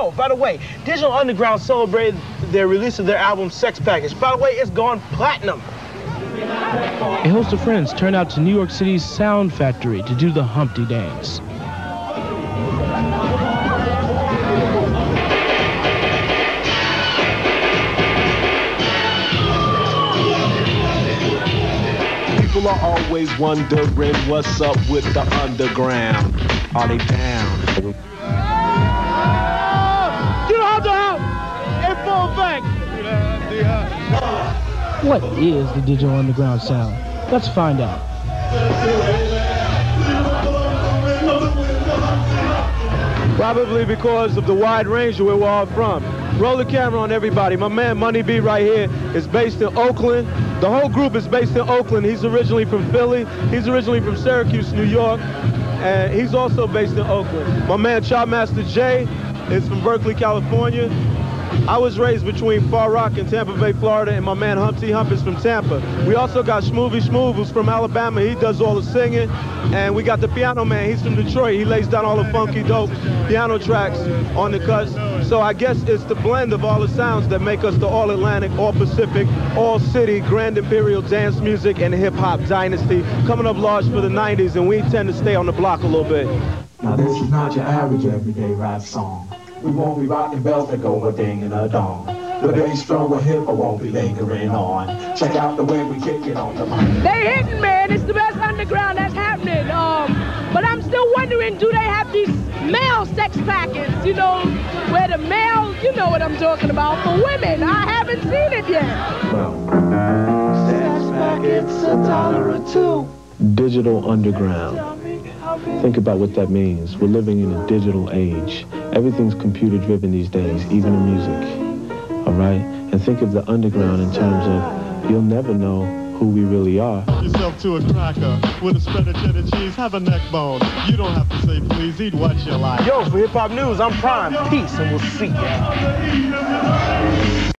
Yo, by the way, Digital Underground celebrated their release of their album Sex Packets. By the way, it's gone platinum. A host of friends turned out to New York City's Sound Factory to do the Humpty Dance. People are always wondering what's up with the underground. Are they down? What is the Digital Underground sound? Let's find out. Probably because of the wide range where we're all from. Roll the camera on everybody. My man Money B right here is based in Oakland. The whole group is based in Oakland. He's originally from Philly. He's originally from Syracuse, New York. And he's also based in Oakland. My man Chopmaster J is from Berkeley, California. I was raised between Far Rock and Tampa Bay, Florida, and my man Humpty Hump is from Tampa. We also got Schmoovy Schmoove, who's from Alabama. He does all the singing. And we got the piano man. He's from Detroit. He lays down all the funky, dope piano tracks on the cuts. So I guess it's the blend of all the sounds that make us the All-Atlantic, All-Pacific, All-City, Grand Imperial Dance Music and Hip-Hop Dynasty. Coming up large for the 90s, and we tend to stay on the block a little bit. Now this is not your average everyday rap song. We won't be rocking bells that go a ding and a dong. The bass drum or hip won't be lingering on. Check out the way we kick it on the mic. They hitting, man. It's the best underground that's happening. Um, but I'm still wondering, do they have these male sex packets? You know, where the male, you know what I'm talking about, for women. I haven't seen it yet. Well, sex packets a dollar or two. Digital underground. Think about what that means. We're living in a digital age. Everything's computer driven these days, even in music. All right? And think of the underground in terms of you'll never know who we really are. Yourself to a cracker with a spread of cheddar cheese, have a neck bone. You don't have to say please, eat what you like. Yo, for hip hop news, I'm Prime. Peace, and we'll see ya.